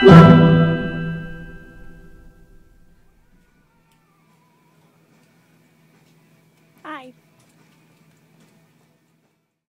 Hi.